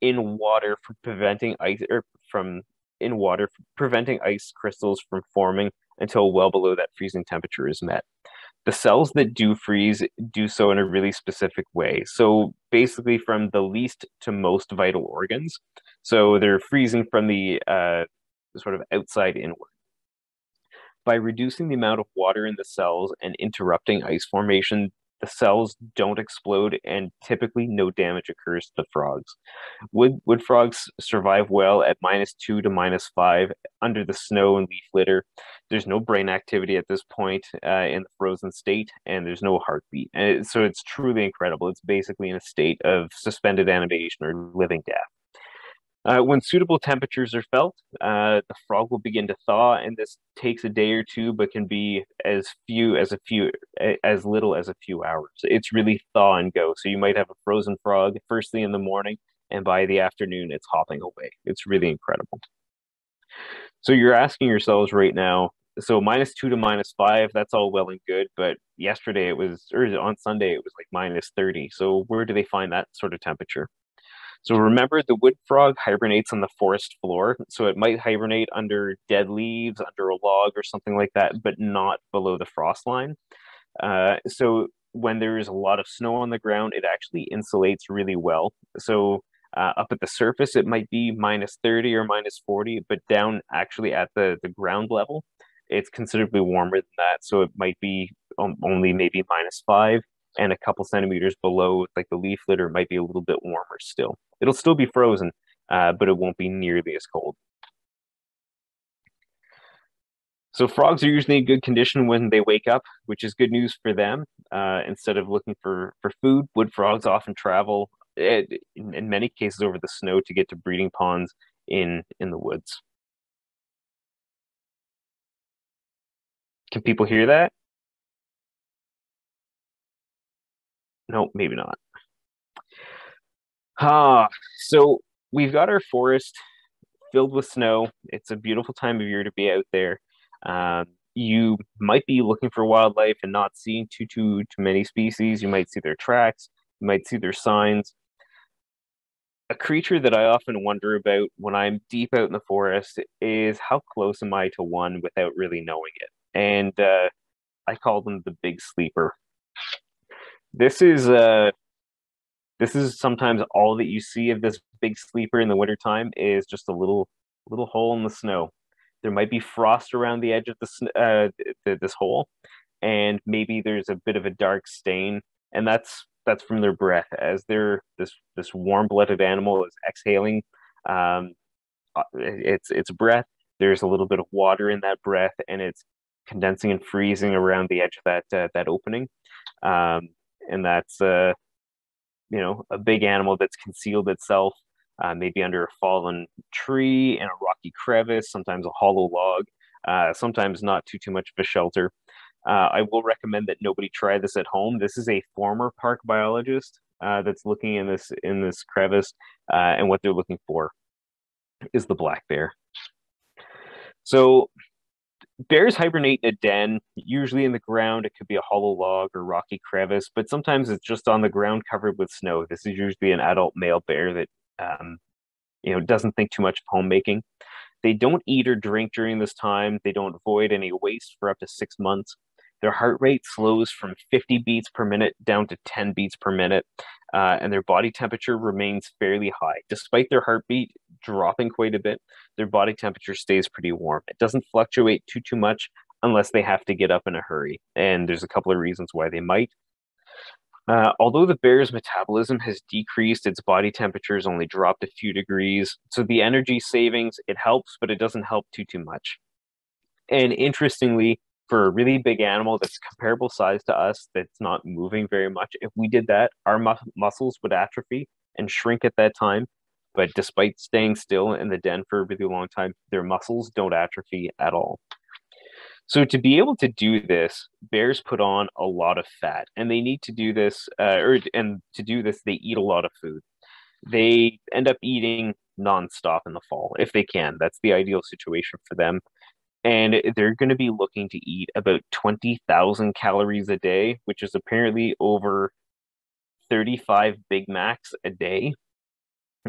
in water from preventing ice or from in water preventing ice crystals from forming until well below that freezing temperature is met. The cells that do freeze do so in a really specific way. So basically, from the least to most vital organs. So they're freezing from the uh, sort of outside inward by reducing the amount of water in the cells and interrupting ice formation, the cells don't explode and typically no damage occurs to the frogs. Wood, wood frogs survive well at minus two to minus five under the snow and leaf litter. There's no brain activity at this point uh, in the frozen state, and there's no heartbeat. And it, so it's truly incredible. It's basically in a state of suspended animation or living death. Uh, when suitable temperatures are felt, uh, the frog will begin to thaw, and this takes a day or two, but can be as few as a few, as little as a few hours. It's really thaw and go. So you might have a frozen frog first thing in the morning, and by the afternoon, it's hopping away. It's really incredible. So you're asking yourselves right now. So minus two to minus five, that's all well and good, but yesterday it was, or on Sunday it was like minus thirty. So where do they find that sort of temperature? So remember, the wood frog hibernates on the forest floor, so it might hibernate under dead leaves, under a log, or something like that, but not below the frost line. Uh, so when there is a lot of snow on the ground, it actually insulates really well. So uh, up at the surface, it might be minus 30 or minus 40, but down actually at the, the ground level, it's considerably warmer than that. So it might be um, only maybe minus five and a couple centimeters below like the leaf litter might be a little bit warmer still. It'll still be frozen, uh, but it won't be nearly as cold. So frogs are usually in good condition when they wake up, which is good news for them. Uh, instead of looking for, for food, wood frogs often travel, eh, in, in many cases, over the snow to get to breeding ponds in, in the woods. Can people hear that? no, maybe not. Ah, so we've got our forest filled with snow. It's a beautiful time of year to be out there. Um, you might be looking for wildlife and not seeing too too too many species. You might see their tracks. You might see their signs. A creature that I often wonder about when I'm deep out in the forest is how close am I to one without really knowing it? And uh, I call them the big sleeper this is uh this is sometimes all that you see of this big sleeper in the wintertime is just a little little hole in the snow. There might be frost around the edge of the uh, this hole and maybe there's a bit of a dark stain and that's that's from their breath. As they're this this warm-blooded animal is exhaling um, uh, it's it's breath. There's a little bit of water in that breath and it's condensing and freezing around the edge of that uh, that opening. Um, and that's uh, you know a big animal that's concealed itself uh, maybe under a fallen tree in a rocky crevice, sometimes a hollow log, uh, sometimes not too too much of a shelter. Uh, I will recommend that nobody try this at home. This is a former park biologist uh, that's looking in this in this crevice, uh, and what they're looking for is the black bear. So bears hibernate in a den, usually in the ground. It could be a hollow log or rocky crevice, but sometimes it's just on the ground covered with snow. This is usually an adult male bear that um, you know doesn't think too much of homemaking. They don't eat or drink during this time. They don't avoid any waste for up to six months. Their heart rate slows from 50 beats per minute down to 10 beats per minute, uh, and their body temperature remains fairly high. Despite their heartbeat dropping quite a bit, their body temperature stays pretty warm. It doesn't fluctuate too too much unless they have to get up in a hurry, and there's a couple of reasons why they might. Uh, although the bear's metabolism has decreased, its body temperature has only dropped a few degrees. So the energy savings, it helps, but it doesn't help too, too much. And interestingly, for a really big animal that's comparable size to us, that's not moving very much, if we did that, our mu- muscles would atrophy and shrink at that time. But despite staying still in the den for a really long time, their muscles don't atrophy at all. So to be able to do this, bears put on a lot of fat, and they need to do this, uh, or and to do this, they eat a lot of food. They end up eating nonstop in the fall if they can. That's the ideal situation for them, and they're going to be looking to eat about twenty thousand calories a day, which is apparently over thirty-five Big Macs a day.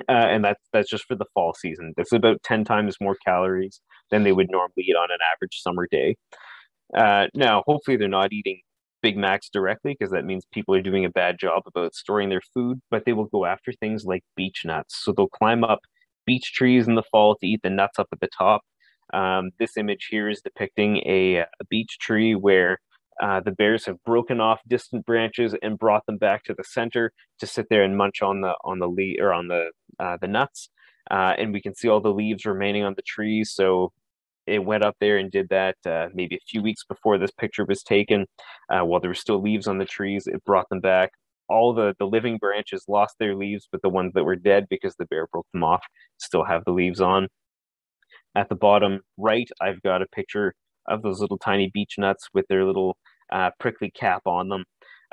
Uh, and that's that's just for the fall season. That's about ten times more calories than they would normally eat on an average summer day. Uh, now, hopefully, they're not eating Big Macs directly because that means people are doing a bad job about storing their food. But they will go after things like beech nuts. So they'll climb up beech trees in the fall to eat the nuts up at the top. Um, this image here is depicting a, a beech tree where uh, the bears have broken off distant branches and brought them back to the center to sit there and munch on the on the leaf or on the uh, the nuts. Uh, and we can see all the leaves remaining on the trees. So it went up there and did that uh, maybe a few weeks before this picture was taken. Uh, while there were still leaves on the trees, it brought them back. All the, the living branches lost their leaves, but the ones that were dead because the bear broke them off still have the leaves on. At the bottom right, I've got a picture of those little tiny beech nuts with their little uh, prickly cap on them.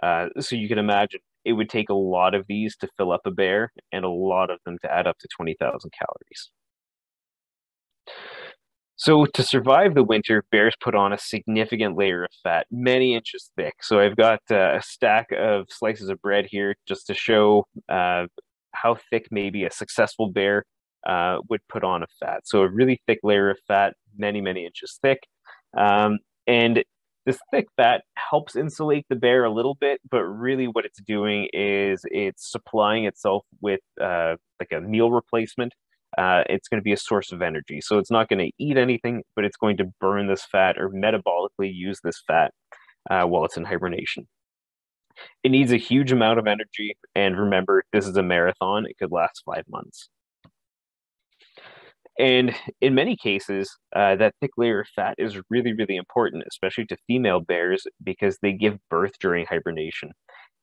Uh, so you can imagine it would take a lot of these to fill up a bear and a lot of them to add up to 20,000 calories. So to survive the winter, bears put on a significant layer of fat, many inches thick. So I've got uh, a stack of slices of bread here just to show uh, how thick maybe a successful bear uh, would put on a fat. So a really thick layer of fat, many, many inches thick. Um, and this thick fat helps insulate the bear a little bit, but really what it's doing is it's supplying itself with uh, like a meal replacement. Uh, it's going to be a source of energy. So it's not going to eat anything, but it's going to burn this fat or metabolically use this fat uh, while it's in hibernation. It needs a huge amount of energy. And remember, this is a marathon, it could last five months. And in many cases, uh, that thick layer of fat is really, really important, especially to female bears, because they give birth during hibernation.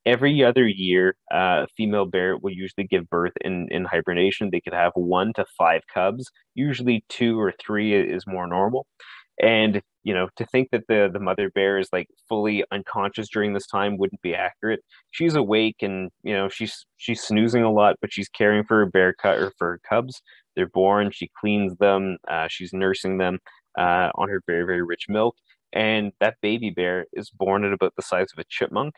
Every other year, uh, female bear will usually give birth in, in hibernation. They could have one to five cubs. Usually, two or three is more normal. And you know, to think that the the mother bear is like fully unconscious during this time wouldn't be accurate. She's awake and you know she's she's snoozing a lot, but she's caring for her bear cut or for her cubs. They're born. She cleans them. Uh, she's nursing them uh, on her very, very rich milk. And that baby bear is born at about the size of a chipmunk,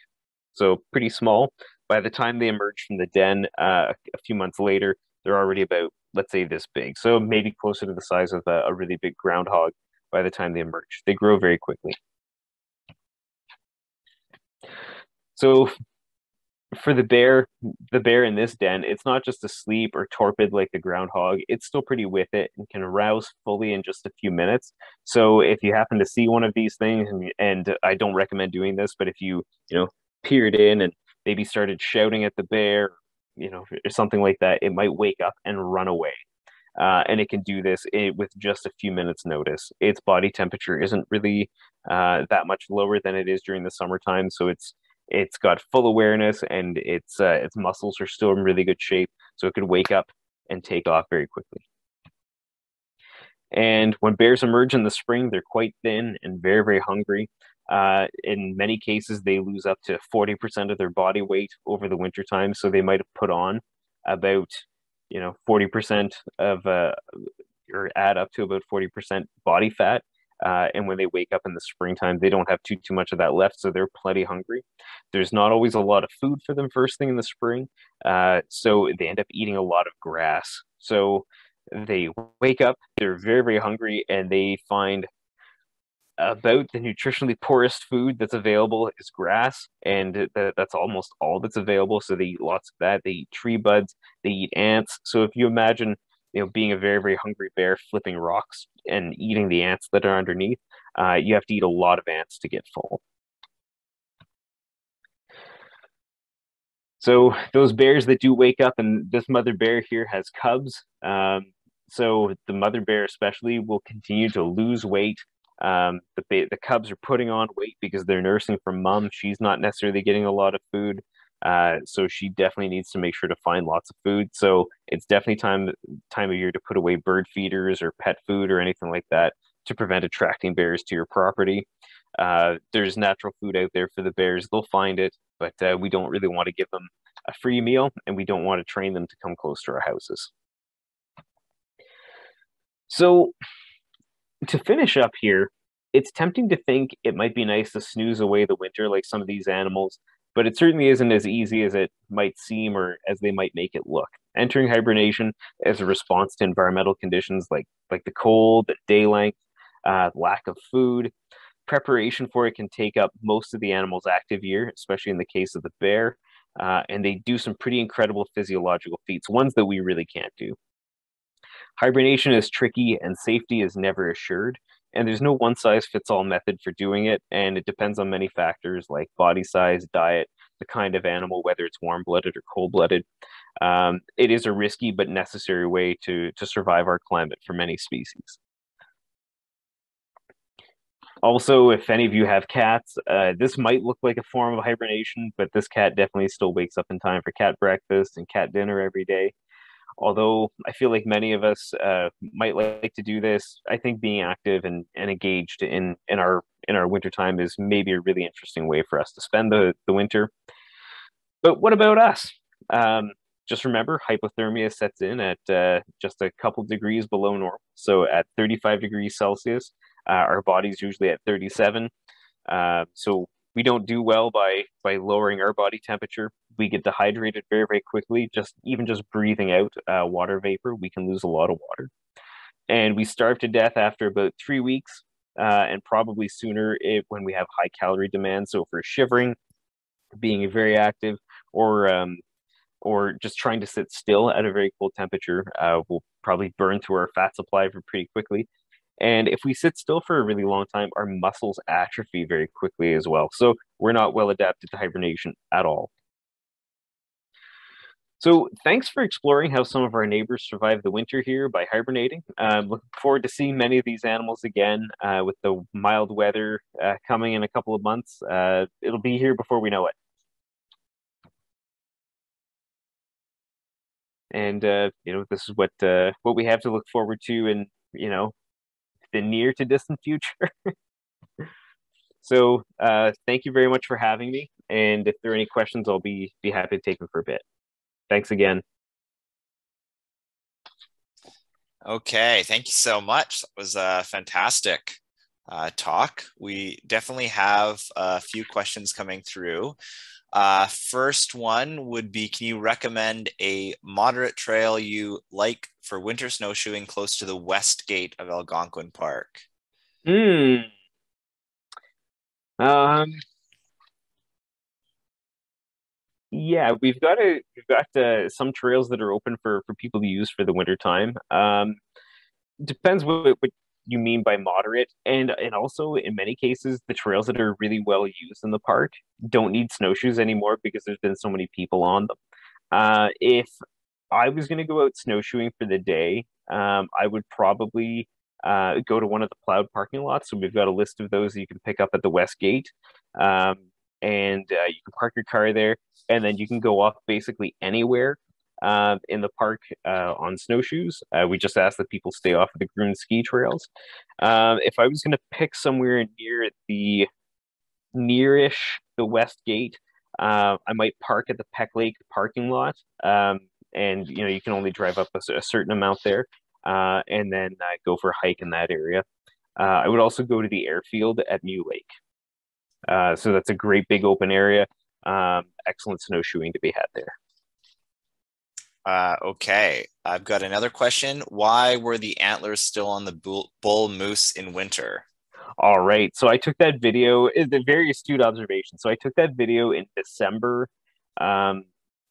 so pretty small. By the time they emerge from the den uh, a few months later, they're already about, let's say, this big. So maybe closer to the size of a, a really big groundhog by the time they emerge. They grow very quickly. So for the bear, the bear in this den, it's not just asleep or torpid like the groundhog. It's still pretty with it and can arouse fully in just a few minutes. So if you happen to see one of these things, and, and I don't recommend doing this, but if you you know peered in and maybe started shouting at the bear, you know, or something like that, it might wake up and run away. Uh, and it can do this it, with just a few minutes notice. Its body temperature isn't really uh, that much lower than it is during the summertime, so it's it's got full awareness and its uh, its muscles are still in really good shape, so it could wake up and take off very quickly. And when bears emerge in the spring, they're quite thin and very, very hungry. Uh, in many cases, they lose up to 40% of their body weight over the wintertime. So they might have put on about, you know, 40% of, uh, or add up to about 40% body fat. Uh, and when they wake up in the springtime, they don't have too too much of that left, so they're plenty hungry. There's not always a lot of food for them first thing in the spring, uh, so they end up eating a lot of grass. So they wake up, they're very very hungry, and they find about the nutritionally poorest food that's available is grass, and that's almost all that's available. So they eat lots of that. They eat tree buds, they eat ants. So if you imagine you know being a very very hungry bear flipping rocks and eating the ants that are underneath uh, you have to eat a lot of ants to get full. So those bears that do wake up and this mother bear here has cubs um, so the mother bear especially will continue to lose weight. Um, the, the cubs are putting on weight because they're nursing from mom. She's not necessarily getting a lot of food Uh, so she definitely needs to make sure to find lots of food. So it's definitely time time of year to put away bird feeders or pet food or anything like that to prevent attracting bears to your property. Uh, there's natural food out there for the bears; they'll find it, but uh, we don't really want to give them a free meal, and we don't want to train them to come close to our houses. So, to finish up here, it's tempting to think it might be nice to snooze away the winter like some of these animals, but it certainly isn't as easy as it might seem or as they might make it look. Entering hibernation as a response to environmental conditions like like the cold, the day length, uh, lack of food, preparation for it can take up most of the animal's active year, especially in the case of the bear. Uh, and they do some pretty incredible physiological feats, ones that we really can't do. Hibernation is tricky and safety is never assured. And there's no one size fits all method for doing it. And it depends on many factors like body size, diet, the kind of animal, whether it's warm blooded or cold blooded. Um, it is a risky but necessary way to, to survive our climate for many species. Also, if any of you have cats, uh, this might look like a form of hibernation, but this cat definitely still wakes up in time for cat breakfast and cat dinner every day although I feel like many of us uh, might like to do this, I think being active and, and engaged in, in our in our winter time is maybe a really interesting way for us to spend the, the winter. But what about us? Um, just remember, hypothermia sets in at uh, just a couple degrees below normal. So at 35 degrees Celsius, uh, our body's usually at 37. Uh, so we don't do well by by lowering our body temperature. We get dehydrated very very quickly. Just even just breathing out uh, water vapor, we can lose a lot of water, and we starve to death after about three weeks, uh, and probably sooner if, when we have high calorie demand. So if we're shivering, being very active, or um, or just trying to sit still at a very cold temperature, uh, we'll probably burn through our fat supply pretty quickly. And if we sit still for a really long time, our muscles atrophy very quickly as well. So we're not well adapted to hibernation at all. So thanks for exploring how some of our neighbors survive the winter here by hibernating. Um, looking forward to seeing many of these animals again uh, with the mild weather uh, coming in a couple of months. Uh, it'll be here before we know it. And uh, you know this is what uh, what we have to look forward to, and you know the near to distant future. so uh, thank you very much for having me. And if there are any questions, I'll be be happy to take them for a bit. Thanks again. Okay, thank you so much. That was a fantastic uh, talk. We definitely have a few questions coming through. Uh, first one would be Can you recommend a moderate trail you like for winter snowshoeing close to the west gate of Algonquin Park? Hmm. Um, yeah, we've got a we've got uh, some trails that are open for for people to use for the winter time. Um, depends what, what you mean by moderate and and also in many cases the trails that are really well used in the park don't need snowshoes anymore because there's been so many people on them. Uh, if i was going to go out snowshoeing for the day um, i would probably uh, go to one of the plowed parking lots. So we've got a list of those that you can pick up at the west gate um, and uh, you can park your car there and then you can go off basically anywhere uh, in the park uh, on snowshoes. Uh, we just ask that people stay off of the groomed ski trails. Um, if I was going to pick somewhere near the nearish the west gate, uh, I might park at the Peck Lake parking lot. Um, and you know you can only drive up a, a certain amount there, uh, and then uh, go for a hike in that area. I would also go to the airfield at Mew Lake. so that's a great big open area. Um, excellent snowshoeing to be had there. Uh, okay, I've got another question. Why were the antlers still on the bull, moose in winter? All right, so I took that video. The very astute observation. So I took that video in December, um,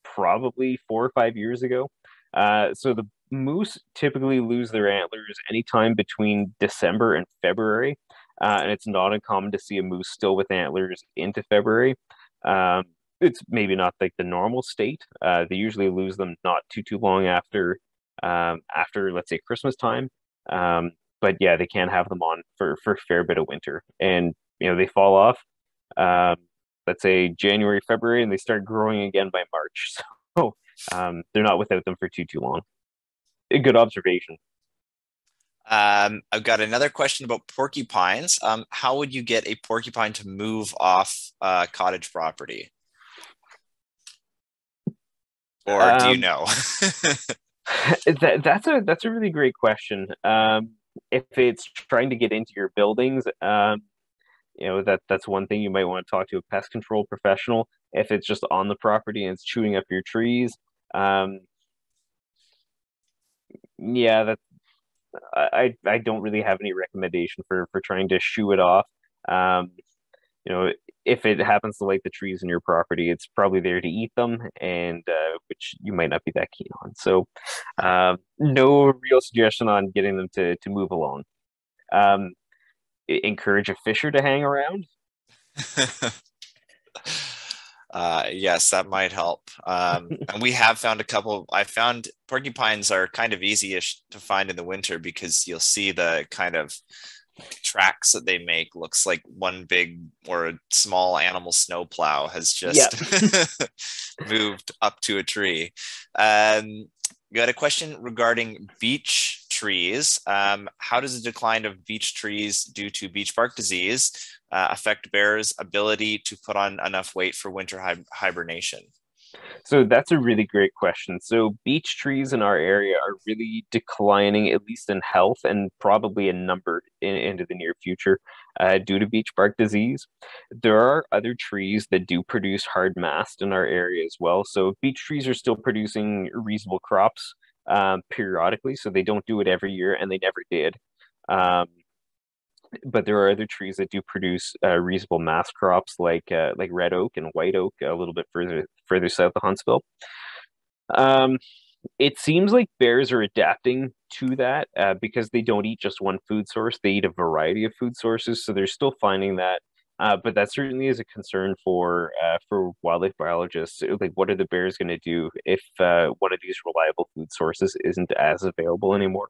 probably four or five years ago. Uh, so the moose typically lose their antlers anytime between December and February, uh, and it's not uncommon to see a moose still with antlers into February. Um, it's maybe not like the normal state. Uh, they usually lose them not too too long after um, after let's say Christmas time. Um, but yeah, they can have them on for for a fair bit of winter, and you know they fall off. Um, let's say January, February, and they start growing again by March. So um, they're not without them for too too long. A good observation. Um, I've got another question about porcupines. Um, how would you get a porcupine to move off uh, cottage property? Or do you um, know? that, that's a that's a really great question. Um, if it's trying to get into your buildings, um, you know that that's one thing you might want to talk to a pest control professional. If it's just on the property and it's chewing up your trees, um, yeah, that I I don't really have any recommendation for for trying to shoo it off. Um, you know, if it happens to like the trees in your property, it's probably there to eat them, and uh, which you might not be that keen on. So, um, no real suggestion on getting them to to move along. Um, encourage a fisher to hang around. uh, yes, that might help. Um, and we have found a couple. I found porcupines are kind of easy-ish to find in the winter because you'll see the kind of tracks that they make looks like one big or a small animal snowplow has just yep. moved up to a tree. Um, got a question regarding beech trees. Um, how does the decline of beech trees due to beech bark disease uh, affect bears' ability to put on enough weight for winter hi- hibernation? So that's a really great question. So beech trees in our area are really declining, at least in health and probably in number in, into the near future uh, due to beech bark disease. There are other trees that do produce hard mast in our area as well. So beech trees are still producing reasonable crops um, periodically. So they don't do it every year and they never did. Um, but there are other trees that do produce uh, reasonable mast crops like uh, like red oak and white oak a little bit further further south of Huntsville. Um, it seems like bears are adapting to that uh, because they don't eat just one food source; they eat a variety of food sources. So they're still finding that. Uh, but that certainly is a concern for uh, for wildlife biologists. Like, what are the bears going to do if uh, one of these reliable food sources isn't as available anymore?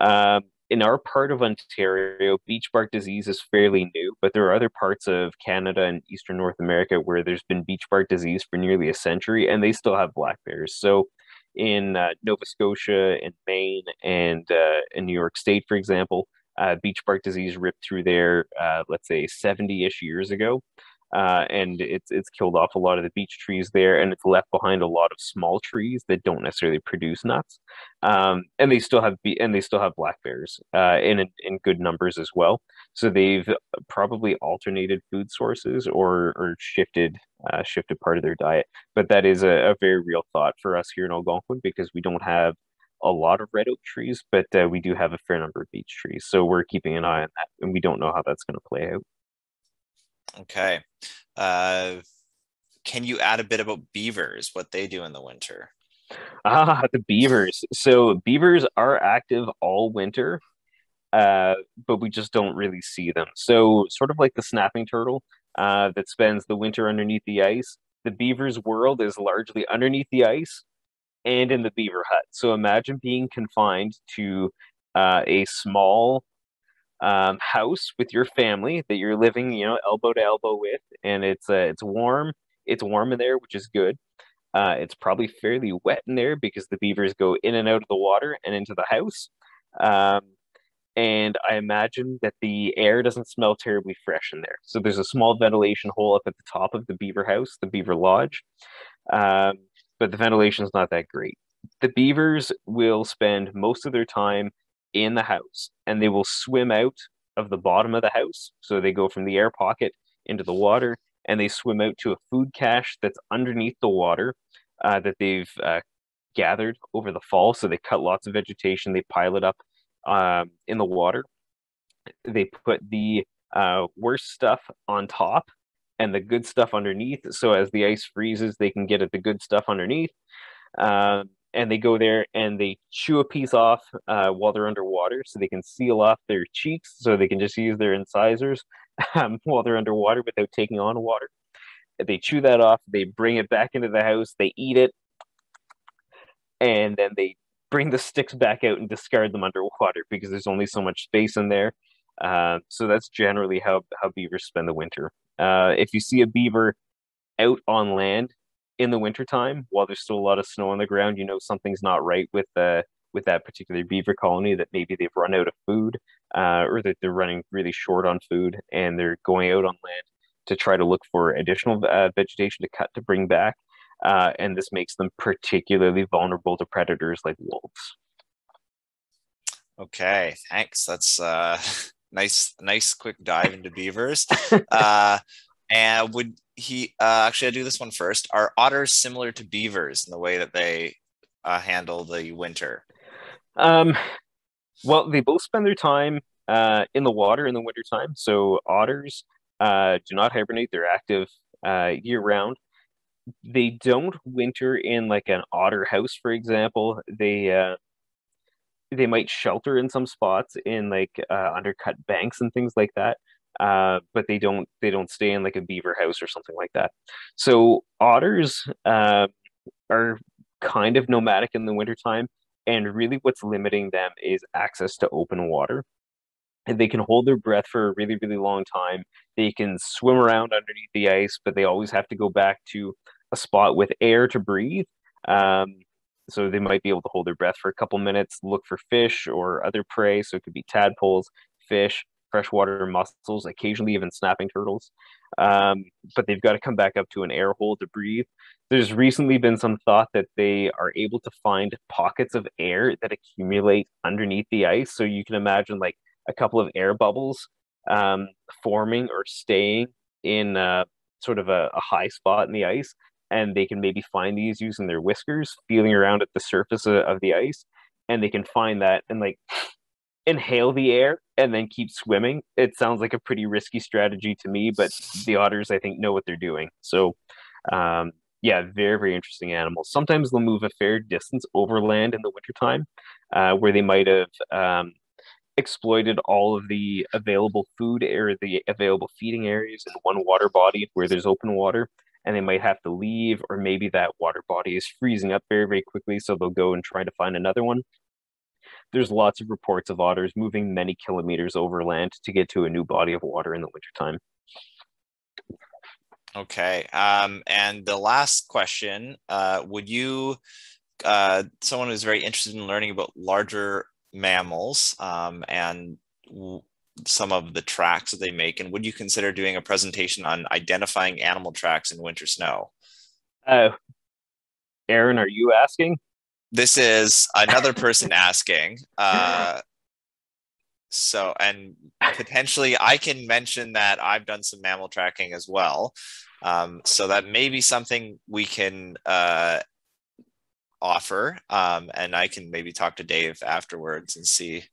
Um, in our part of Ontario, beech bark disease is fairly new, but there are other parts of Canada and Eastern North America where there's been beech bark disease for nearly a century, and they still have black bears. So, in uh, Nova Scotia and Maine and uh, in New York State, for example, uh, beech bark disease ripped through there, uh, let's say 70 ish years ago uh, and it's it's killed off a lot of the beech trees there, and it's left behind a lot of small trees that don't necessarily produce nuts. Um, and they still have be- and they still have black bears uh, in in good numbers as well. So they've probably alternated food sources or or shifted uh, shifted part of their diet. But that is a, a very real thought for us here in Algonquin because we don't have a lot of red oak trees, but uh, we do have a fair number of beech trees. So we're keeping an eye on that, and we don't know how that's going to play out. Okay. Uh, can you add a bit about beavers, what they do in the winter? Ah, the beavers. So beavers are active all winter, uh, but we just don't really see them. So sort of like the snapping turtle uh, that spends the winter underneath the ice. The beaver's world is largely underneath the ice and in the beaver hut. So imagine being confined to uh, a small um, house with your family that you're living, you know, elbow to elbow with, and it's uh, it's warm. It's warm in there, which is good. Uh, it's probably fairly wet in there because the beavers go in and out of the water and into the house. Um, and I imagine that the air doesn't smell terribly fresh in there. So there's a small ventilation hole up at the top of the beaver house, the beaver lodge, um, but the ventilation is not that great. The beavers will spend most of their time in the house and they will swim out of the bottom of the house. So they go from the air pocket into the water and they swim out to a food cache that's underneath the water uh, that they've uh, gathered over the fall. So they cut lots of vegetation, they pile it up um, in the water. They put the uh, worst stuff on top and the good stuff underneath. So as the ice freezes, they can get at the good stuff underneath. Um, and they go there and they chew a piece off uh, while they're underwater so they can seal off their cheeks so they can just use their incisors um, while they're underwater without taking on water. They chew that off, they bring it back into the house, they eat it, and then they bring the sticks back out and discard them underwater because there's only so much space in there. Uh, so that's generally how, how beavers spend the winter. Uh, if you see a beaver out on land in the wintertime while there's still a lot of snow on the ground, you know something's not right with the with that particular beaver colony. That maybe they've run out of food, uh, or that they're running really short on food, and they're going out on land to try to look for additional uh, vegetation to cut to bring back. Uh, and this makes them particularly vulnerable to predators like wolves. Okay, thanks. That's uh, nice, nice quick dive into beavers. and would he uh, actually? I do this one first. Are otters similar to beavers in the way that they uh, handle the winter? Um, well, they both spend their time uh, in the water in the wintertime. So otters uh, do not hibernate; they're active uh, year round. They don't winter in like an otter house, for example. They uh, they might shelter in some spots in like uh, undercut banks and things like that uh, but they don't they don't stay in like a beaver house or something like that. So otters uh, are kind of nomadic in the wintertime and really what's limiting them is access to open water. And they can hold their breath for a really really long time. They can swim around underneath the ice but they always have to go back to a spot with air to breathe. Um, so they might be able to hold their breath for a couple minutes, look for fish or other prey. So it could be tadpoles, fish, freshwater mussels, occasionally even snapping turtles. Um, but they've got to come back up to an air hole to breathe. There's recently been some thought that they are able to find pockets of air that accumulate underneath the ice. So you can imagine like a couple of air bubbles um, forming or staying in uh, sort of a, a high spot in the ice and they can maybe find these using their whiskers, feeling around at the surface of, of the ice, and they can find that and like inhale the air and then keep swimming. It sounds like a pretty risky strategy to me, but the otters, I think, know what they're doing. So, um, yeah, very, very interesting animals. Sometimes they'll move a fair distance overland in the wintertime, uh, where they might have um, exploited all of the available food or the available feeding areas in one water body where there's open water and they might have to leave, or maybe that water body is freezing up very, very quickly, so they'll go and try to find another one. There's lots of reports of otters moving many kilometers overland to get to a new body of water in the wintertime. Okay. Um, and the last question uh, Would you, uh, someone who's very interested in learning about larger mammals um, and some of the tracks that they make and would you consider doing a presentation on identifying animal tracks in winter snow uh, aaron are you asking this is another person asking uh, so and potentially i can mention that i've done some mammal tracking as well um, so that may be something we can uh, offer um, and i can maybe talk to dave afterwards and see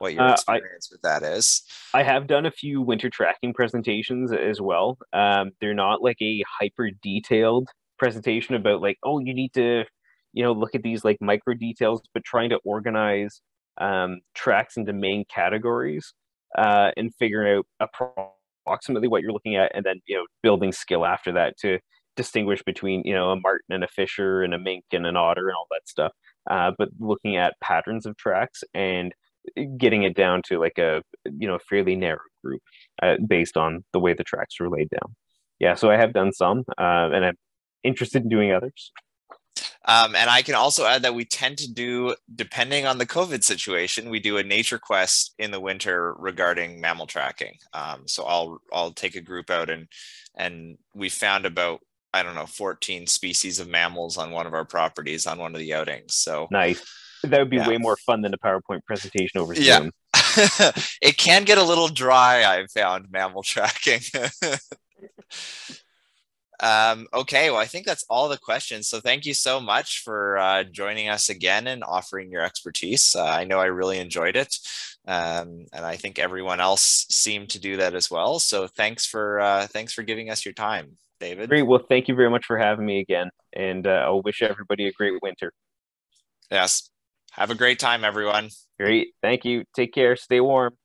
what your experience uh, I, with that is. I have done a few winter tracking presentations as well. Um, they're not like a hyper detailed presentation about like, oh, you need to, you know, look at these like micro details, but trying to organize um, tracks into main categories uh, and figuring out approximately what you're looking at, and then you know building skill after that to distinguish between you know a marten and a fisher and a mink and an otter and all that stuff. Uh, but looking at patterns of tracks and getting it down to like a you know fairly narrow group uh, based on the way the tracks were laid down. Yeah, so I have done some, uh, and I'm interested in doing others. Um, and I can also add that we tend to do, depending on the COVID situation, we do a nature quest in the winter regarding mammal tracking. Um, so I'll I'll take a group out and and we found about I don't know 14 species of mammals on one of our properties on one of the outings. So nice that would be yeah. way more fun than a PowerPoint presentation over Zoom. Yeah. it can get a little dry, I've found mammal tracking. um, okay, well, I think that's all the questions. So thank you so much for uh, joining us again and offering your expertise. Uh, I know I really enjoyed it. Um, and I think everyone else seemed to do that as well. So thanks for uh, thanks for giving us your time, David. Great. Well, thank you very much for having me again, and uh, I'll wish everybody a great winter. Yes. Have a great time, everyone. Great. Thank you. Take care. Stay warm.